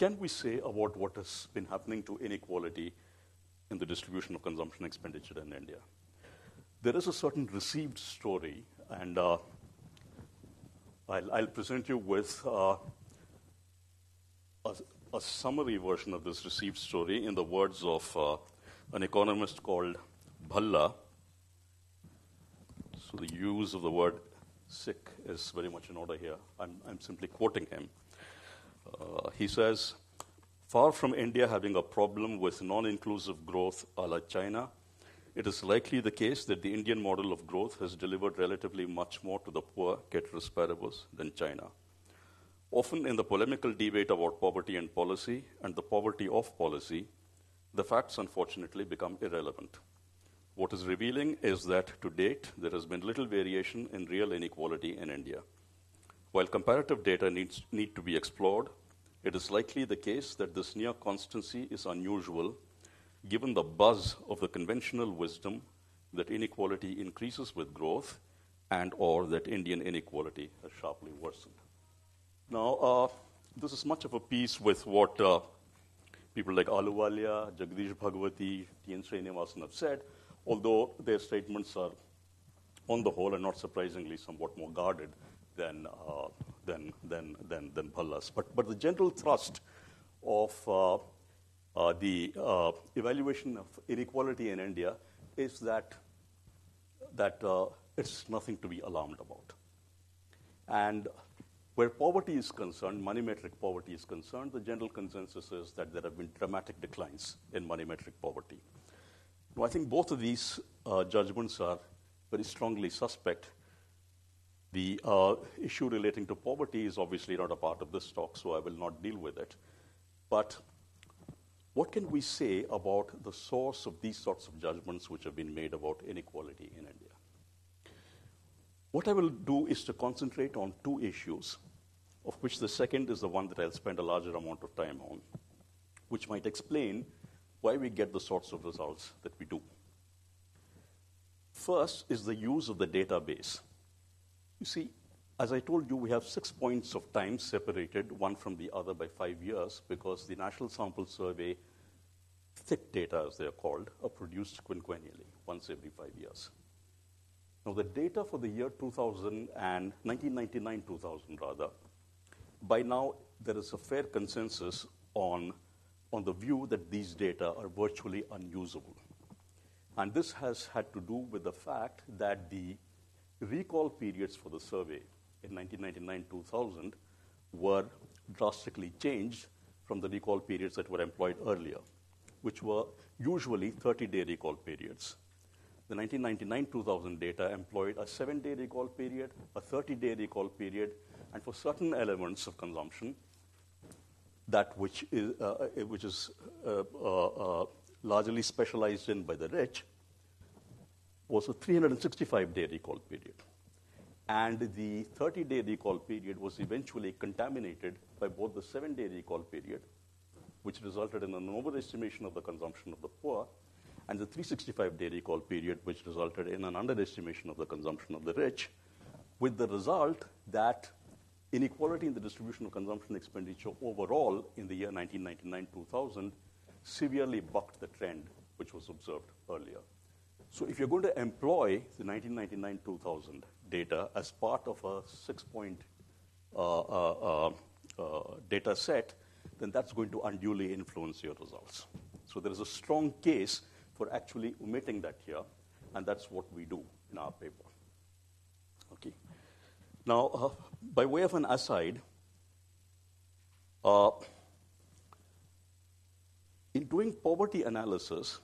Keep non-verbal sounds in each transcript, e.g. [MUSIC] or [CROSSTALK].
can we say about what has been happening to inequality in the distribution of consumption expenditure in India? There is a certain received story, and uh, I'll, I'll, present you with uh, a, a, summary version of this received story in the words of uh, an economist called Bhalla. So the use of the word sic is very much in order here. I'm, I'm simply quoting him. He says, Far from India having a problem with non inclusive growth a la China, it is likely the case that the Indian model of growth has delivered relatively much more to the poor, ceteris paribus, than China. Often in the polemical debate about poverty and policy and the poverty of policy, the facts unfortunately become irrelevant. What is revealing is that to date, there has been little variation in real inequality in India. While comparative data needs, need to be explored, it is likely the case that this near constancy is unusual given the buzz of the conventional wisdom that inequality increases with growth and or that Indian inequality has sharply worsened. Now, uh, this is much of a piece with what uh, people like Ahluwalia, Jagdish Bhagwati, T.N. Srinivasan have said, although their statements are, on the whole, and not surprisingly, somewhat more guarded than, uh, than, than, than, than Bhalla's. But, but the general thrust of uh, uh, the uh, evaluation of inequality in India is that, that uh, it's nothing to be alarmed about. And where poverty is concerned, money metric poverty is concerned, the general consensus is that there have been dramatic declines in money metric poverty. Now, I think both of these uh, judgments are very strongly suspect. The uh, issue relating to poverty is obviously not a part of this talk, so I will not deal with it. But what can we say about the source of these sorts of judgments which have been made about inequality in India? What I will do is to concentrate on two issues, of which the second is the one that I'll spend a larger amount of time on, which might explain why we get the sorts of results that we do. First is the use of the database. You see, as I told you, we have six points of time separated one from the other by five years because the National Sample Survey thick data, as they are called, are produced quinquennially, once every five years. Now, the data for the year 2000 and 1999 2000, rather, by now there is a fair consensus on, on the view that these data are virtually unusable. And this has had to do with the fact that the recall periods for the survey in 1999-2000 were drastically changed from the recall periods that were employed earlier, which were usually 30-day recall periods. The 1999-2000 data employed a seven-day recall period, a 30-day recall period, and for certain elements of consumption, that which is, uh, uh which is uh, uh, uh, largely specialized in by the rich, was a 365-day recall period and the 30 day recall period was eventually contaminated by both the seven day recall period, which resulted in an overestimation of the consumption of the poor, and the 365 day recall period, which resulted in an underestimation of the consumption of the rich, with the result that inequality in the distribution of consumption expenditure overall in the year 1999 2000 severely bucked the trend which was observed earlier. So, if you're going to employ the 1999 2000 data as part of a six point uh, uh, uh, data set, then that's going to unduly influence your results. So there is a strong case for actually omitting that here, and that's what we do in our paper. Okay. Now, uh, by way of an aside, uh, in doing poverty analysis,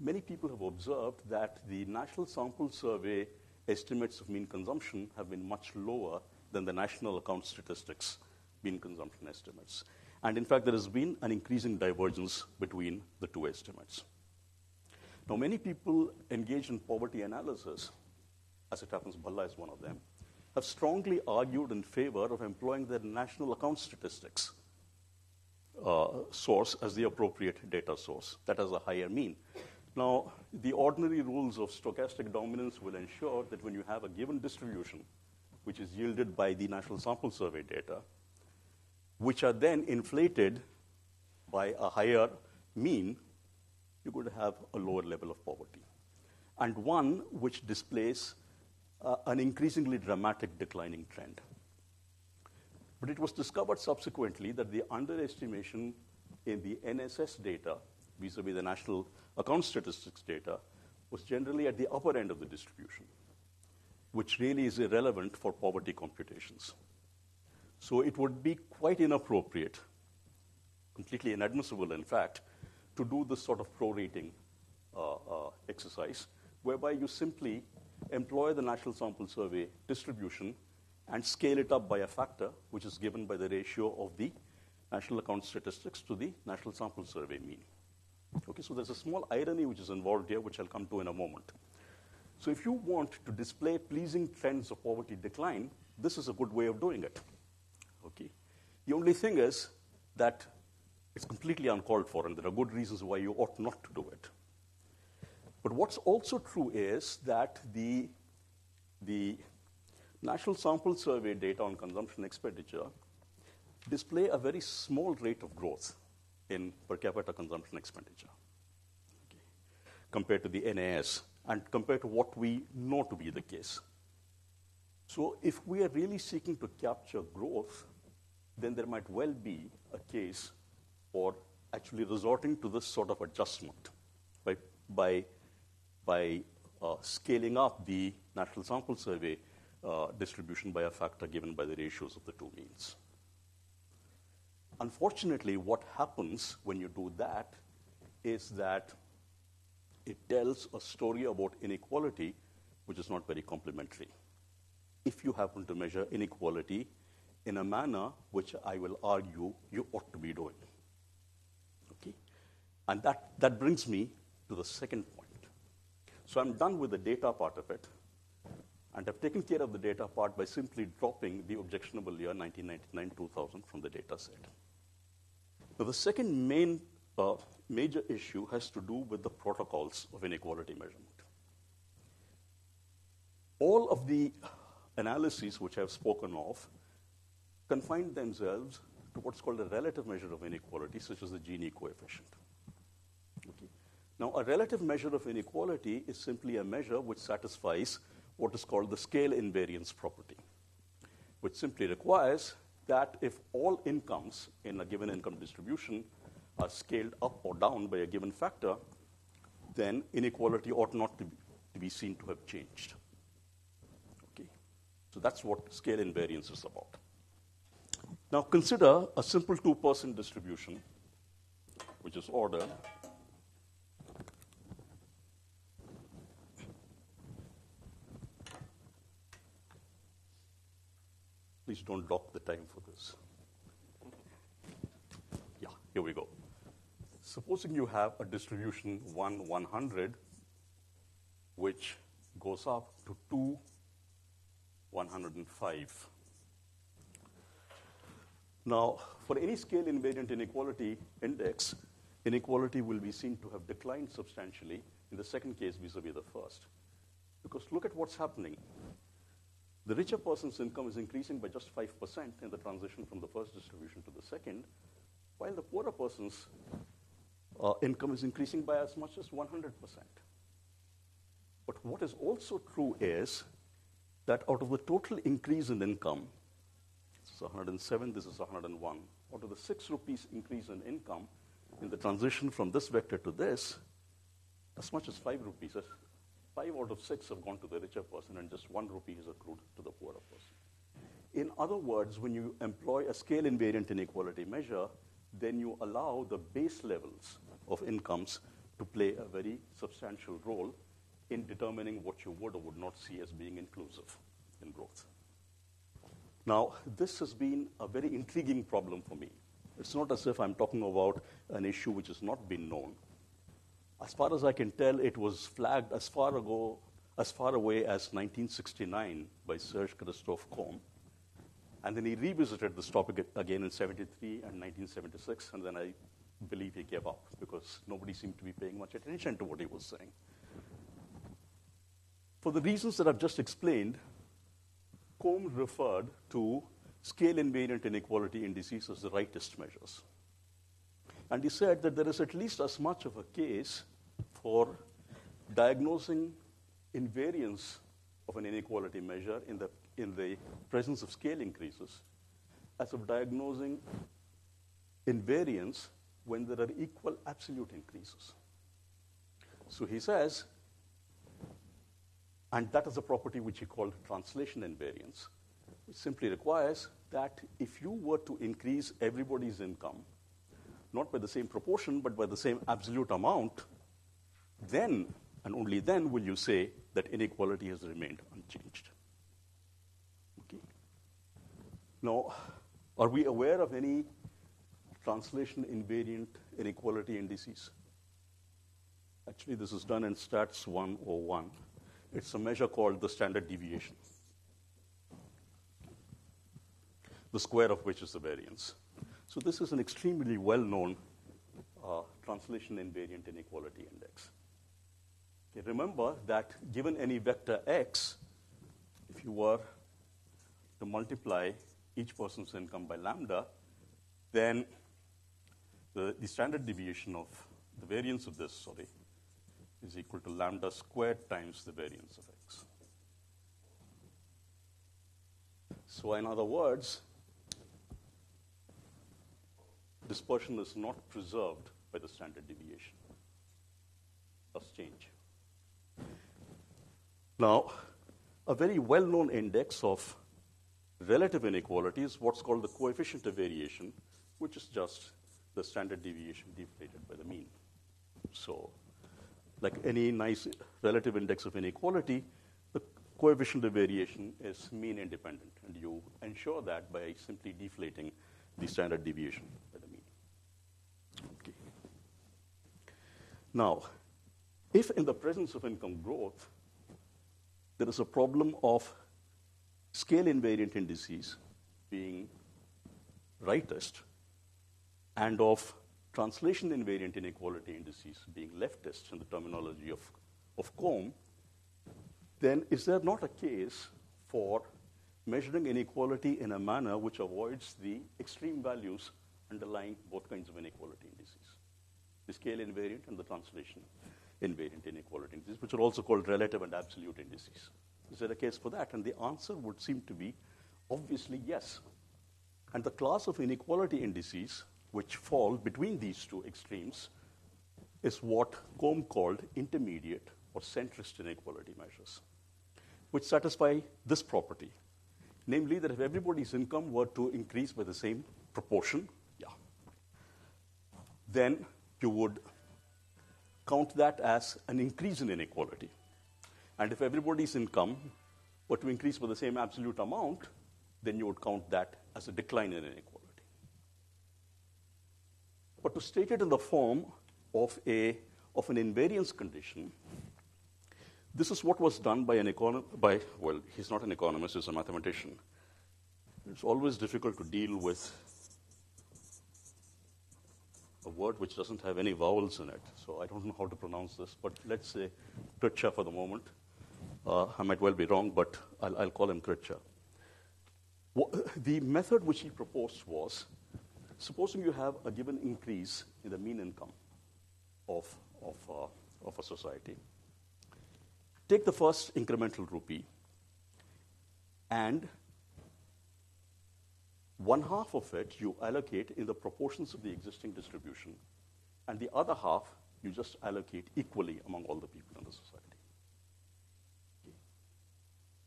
many people have observed that the National Sample Survey estimates of mean consumption have been much lower than the national account statistics mean consumption estimates. And in fact, there has been an increasing divergence between the two estimates. Now, many people engaged in poverty analysis, as it happens, Bhalla is one of them, have strongly argued in favor of employing the national account statistics uh, source as the appropriate data source that has a higher mean. Now, the ordinary rules of stochastic dominance will ensure that when you have a given distribution, which is yielded by the National Sample Survey data, which are then inflated by a higher mean, you're going to have a lower level of poverty. And one which displays uh, an increasingly dramatic declining trend. But it was discovered subsequently that the underestimation in the NSS data, vis a vis the National Account Statistics data, was generally at the upper end of the distribution, which really is irrelevant for poverty computations. So it would be quite inappropriate, completely inadmissible, in fact, to do this sort of prorating uh, uh, exercise, whereby you simply employ the National Sample Survey distribution and scale it up by a factor, which is given by the ratio of the National Account Statistics to the National Sample Survey mean. Okay, so there's a small irony which is involved here, which I'll come to in a moment. So if you want to display pleasing trends of poverty decline, this is a good way of doing it. Okay? The only thing is that it's completely uncalled for, and there are good reasons why you ought not to do it. But what's also true is that the, the National Sample Survey data on consumption expenditure display a very small rate of growth in per capita consumption expenditure okay, compared to the NAS and compared to what we know to be the case. So, if we are really seeking to capture growth, then there might well be a case for actually resorting to this sort of adjustment by, by, by uh, scaling up the National Sample Survey uh, distribution by a factor given by the ratios of the two means. Unfortunately, what happens when you do that is that it tells a story about inequality which is not very complimentary. If you happen to measure inequality in a manner which I will argue you ought to be doing. Okay? And that, that brings me to the second point. So I'm done with the data part of it, and I've taken care of the data part by simply dropping the objectionable year 1999 2000 from the data set. Now, the second main uh, major issue has to do with the protocols of inequality measurement. All of the analyses which I've spoken of confine themselves to what's called a relative measure of inequality, such as the Gini coefficient. Okay. Now, a relative measure of inequality is simply a measure which satisfies what is called the scale invariance property, which simply requires that if all incomes in a given income distribution are scaled up or down by a given factor, then inequality ought not to be, to be seen to have changed. Okay? So that's what scale invariance is about. Now consider a simple two person distribution, which is ordered. Please don't dock the time for this. Yeah, here we go. Supposing you have a distribution 1 100, which goes up to 2 105. Now, for any scale invariant inequality index, inequality will be seen to have declined substantially in the second case vis a vis the first. Because look at what's happening. The richer person's income is increasing by just 5% in the transition from the first distribution to the second, while the poorer person's uh, income is increasing by as much as 100%. But what is also true is that out of the total increase in income, this is 107, this is 101, out of the 6 rupees increase in income in the transition from this vector to this, as much as 5 rupees, five out of six have gone to the richer person, and just one rupee is accrued to the poorer person. In other words, when you employ a scale invariant inequality measure, then you allow the base levels of incomes to play a very substantial role in determining what you would or would not see as being inclusive in growth. Now, this has been a very intriguing problem for me. It's not as if I'm talking about an issue which has not been known. As far as I can tell, it was flagged as far ago, as far away as 1969 by Serge Christophe Kolm. And then he revisited this topic again in 73 and 1976, and then I believe he gave up because nobody seemed to be paying much attention to what he was saying. For the reasons that I've just explained, Kolm referred to scale invariant inequality indices as the rightist measures. And he said that there is at least as much of a case for diagnosing invariance of an inequality measure in the, in the presence of scale increases as of diagnosing invariance when there are equal absolute increases. So he says, and that is a property which he called translation invariance, which simply requires that if you were to increase everybody's income, not by the same proportion, but by the same absolute amount, then and only then will you say that inequality has remained unchanged. Okay. Now, are we aware of any translation invariant inequality indices? Actually, this is done in Stats 101. It's a measure called the standard deviation, the square of which is the variance. So, this is an extremely well known uh, translation invariant inequality index. Okay, remember that given any vector x, if you were to multiply each person's income by lambda, then the, the standard deviation of the variance of this, sorry, is equal to lambda squared times the variance of x. So, in other words, dispersion is not preserved by the standard deviation. Does change. Now, a very well known index of relative inequality is what's called the coefficient of variation, which is just the standard deviation deflated by the mean. So, like any nice relative index of inequality, the coefficient of variation is mean independent, and you ensure that by simply deflating the standard deviation by the mean. Okay. Now, if in the presence of income growth, there is a problem of scale invariant indices being rightist and of translation invariant inequality indices being leftist in the terminology of, of Kolm, then is there not a case for measuring inequality in a manner which avoids the extreme values underlying both kinds of inequality indices, the scale invariant and the translation invariant inequality indices, which are also called relative and absolute indices. Is there a case for that? And the answer would seem to be obviously yes. And the class of inequality indices which fall between these two extremes is what Kolm called intermediate or centrist inequality measures, which satisfy this property. Namely, that if everybody's income were to increase by the same proportion, yeah, then you would count that as an increase in inequality. And if everybody's income were to increase by the same absolute amount, then you would count that as a decline in inequality. But to state it in the form of, a, of an invariance condition, this is what was done by an economist, by, well, he's not an economist, he's a mathematician. It's always difficult to deal with a word which doesn't have any vowels in it. So I don't know how to pronounce this, but let's say Krtscha for the moment. Uh, I might well be wrong, but I'll, I'll call him Krtscha. The method which he proposed was supposing you have a given increase in the mean income of, of, uh, of a society, take the first incremental rupee and one half of it you allocate in the proportions of the existing distribution, and the other half you just allocate equally among all the people in the society.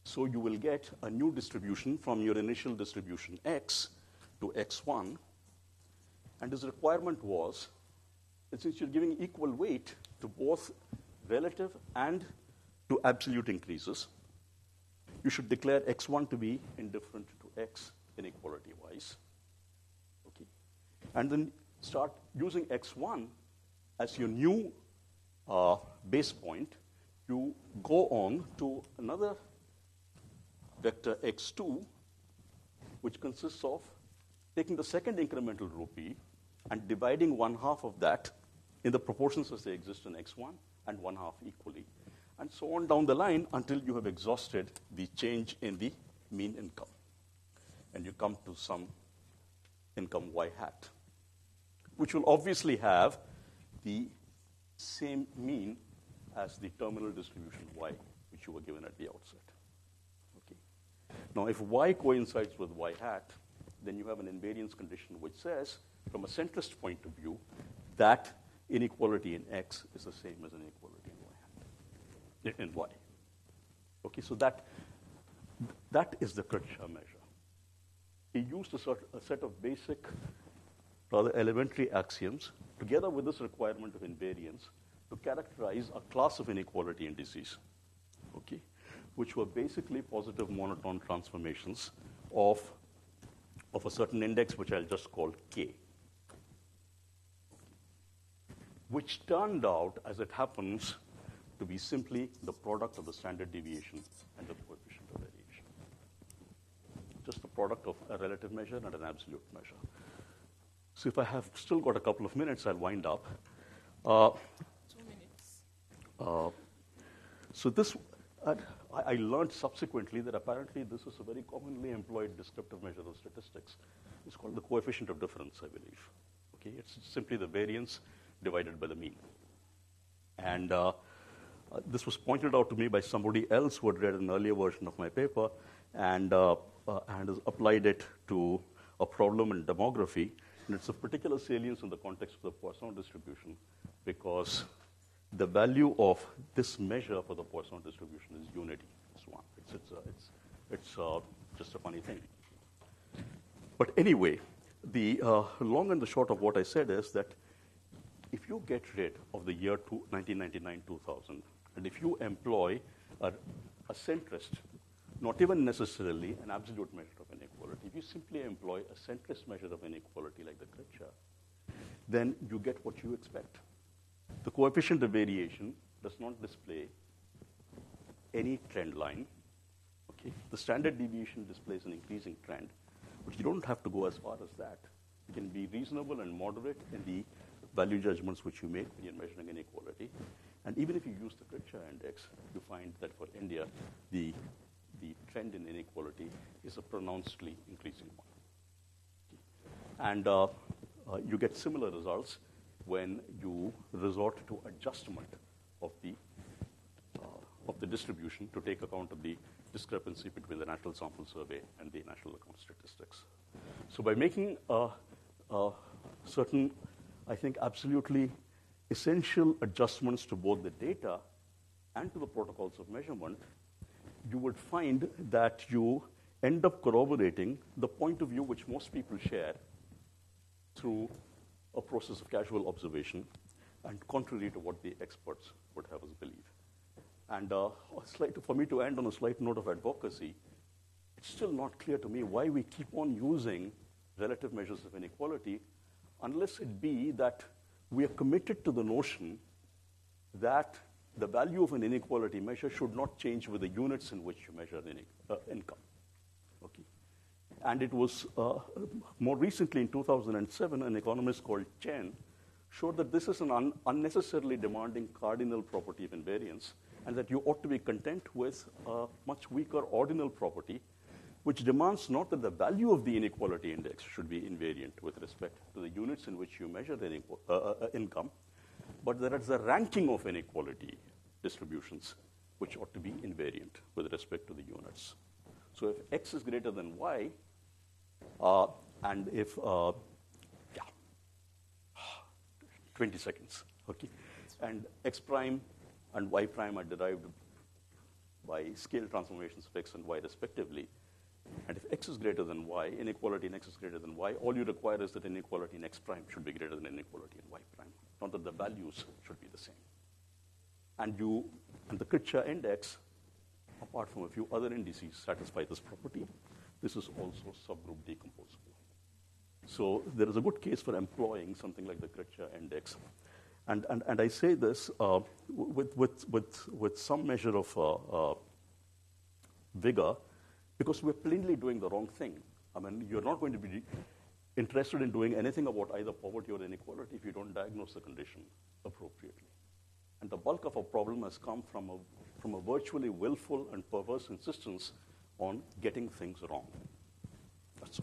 So you will get a new distribution from your initial distribution x to x1. And his requirement was that since you're giving equal weight to both relative and to absolute increases, you should declare x1 to be indifferent to x inequality wise. Okay. And then start using x1 as your new uh, base point. You go on to another vector x2, which consists of taking the second incremental rupee and dividing one half of that in the proportions as they exist in x1 and one half equally, and so on down the line until you have exhausted the change in the mean income. And you come to some income y hat, which will obviously have the same mean as the terminal distribution y, which you were given at the outset. Okay. Now, if y coincides with y hat, then you have an invariance condition which says, from a centrist point of view, that inequality in x is the same as inequality in y hat, in y. Okay, so that, that is the Krtscha measure. He used a, sort, a set of basic, rather elementary axioms, together with this requirement of invariance, to characterize a class of inequality indices, okay, which were basically positive monotone transformations of, of a certain index, which I'll just call K, which turned out, as it happens, to be simply the product of the standard deviation and the. Just the product of a relative measure and an absolute measure. So if I have still got a couple of minutes, I'll wind up. Uh, Two minutes. uh, so this, uh, I, I learned subsequently that apparently this is a very commonly employed descriptive measure of statistics. It's called the coefficient of difference, I believe. Okay, it's simply the variance divided by the mean. And uh, uh, this was pointed out to me by somebody else who had read an earlier version of my paper and, uh, uh, and has applied it to a problem in demography. And it's of particular salience in the context of the Poisson distribution because the value of this measure for the Poisson distribution is unity. It's one. It's, it's, uh, it's, it's uh, just a funny thing. But anyway, the uh, long and the short of what I said is that if you get rid of the year 1999 2000, and if you employ a, a centrist, not even necessarily an absolute measure of inequality, if you simply employ a centrist measure of inequality like the Krtscha, then you get what you expect. The coefficient of variation does not display any trend line. Okay? The standard deviation displays an increasing trend, but you don't have to go as far as that. You can be reasonable and moderate in the value judgments which you make when you're measuring inequality. And even if you use the Krtscha index, you find that for India, the, the trend in inequality is a pronouncedly increasing one. And uh, uh, you get similar results when you resort to adjustment of the, uh, of the distribution to take account of the discrepancy between the national sample survey and the national account statistics. So by making certain, I think, absolutely essential adjustments to both the data and to the protocols of measurement, you would find that you end up corroborating the point of view which most people share through a process of casual observation and contrary to what the experts would have us believe. And uh, for me to end on a slight note of advocacy, it's still not clear to me why we keep on using relative measures of inequality unless it be that we are committed to the notion that the value of an inequality measure should not change with the units in which you measure uh, income. Okay. And it was uh, more recently in 2007, an economist called Zheng showed that this is an un- unnecessarily demanding cardinal property of invariance, and that you ought to be content with a much weaker ordinal property, which demands not that the value of the inequality index should be invariant with respect to the units in which you measure the inequ- uh, uh, income, but there is the ranking of inequality distributions which ought to be invariant with respect to the units. So if x is greater than y, uh, and if, uh, yeah, [SIGHS] 20 seconds, okay, and x prime and y prime are derived by scale transformations of x and y respectively, and if x is greater than y, inequality in x is greater than y, all you require is that inequality in x prime should be greater than inequality in y prime, not that the values should be the same. And you, and the Krtscha index, apart from a few other indices, satisfy this property. This is also subgroup decomposable. So there is a good case for employing something like the Krtscha index. And, and, and I say this uh, with, with, with, with some measure of uh, uh, vigor because we're plainly doing the wrong thing. I mean, you're not going to be interested in doing anything about either poverty or inequality if you don't diagnose the condition appropriately. And the bulk of our problem has come from a, from a virtually willful and perverse insistence on getting things wrong. That's